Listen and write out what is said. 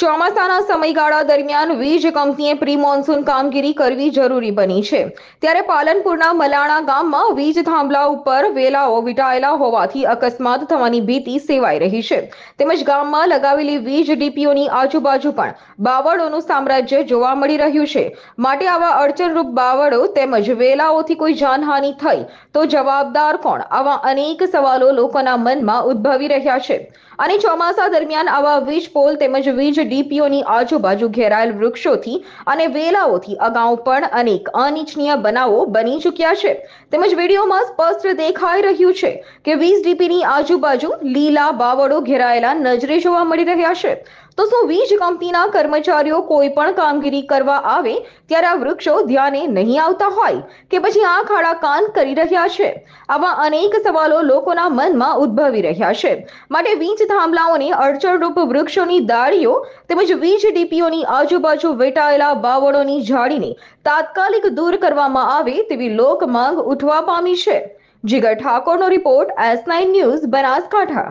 ચોમાસાના સમયગાળા દરમિયાન વીજ કંપનીએ પ્રી મોન્સૂન કામગીરી કરવી જરૂરી બની છે. ત્યારે પાલનપુરના મલાણા ગામમાં વીજ થાંભલા ઉપર વેલાઓ વિટાયેલા હોવાથી અકસ્માત થવાની ભીતિ સેવાઈ રહી છે. તેમજ ગામમાં લગાવેલી વીજ ડીપીઓની આજુબાજુ પણ બાવળોનું સામ્રાજ્ય જોવા મળી રહ્યું છે. માટે આવા અડચણરૂપ બાવળો તેમજ વેલાઓથી કોઈ જાનહાનિ થઈ તો જવાબદાર કોણ? આવા અનેક સવાલો લોકોના મનમાં ઉદ્ભવી રહ્યા છે. અને ચોમાસા દરમિયાન આવા વીજ પોલ તેમજ વીજ ડીપીઓની આજુબાજુ ઘેરાયેલ વૃક્ષોથી અને વેલાઓથી અગાઉ પણ અનેક અનિચ્છનીય બનાવો બની ચૂક્યા છે. તેમજ વિડીયોમાં સ્પષ્ટ દેખાઈ રહ્યું છે કે વીસ ડીપીની આજુબાજુ લીલા બાવળો ઘેરાયેલા નજરે જોવા મળી રહ્યા છે. તો શું વીજ કંપનીના કર્મચારીઓ કોઈ પણ કામગીરી કરવા આવે ત્યારે આ વૃક્ષો ધ્યાને નહીં આવતા હોય કે પછી આંખ આડા કાન કરી રહ્યા છે? આવા અનેક સવાલો લોકોના મનમાં ઉદ્ભવી રહ્યા છે. માટે વીજ થાંભલાઓને અડચણરૂપ વૃક્ષોની દાળીઓ તેમજ વીજ ડીપીઓની આજુબાજુ વેટાયેલા બાવળોની જાળીને તાત્કાલિક દૂર કરવામાં આવે તેવી લોક માંગ ઉઠવા પામી છે. Jigar ઠાકોરનો report S nine news Banaskantha.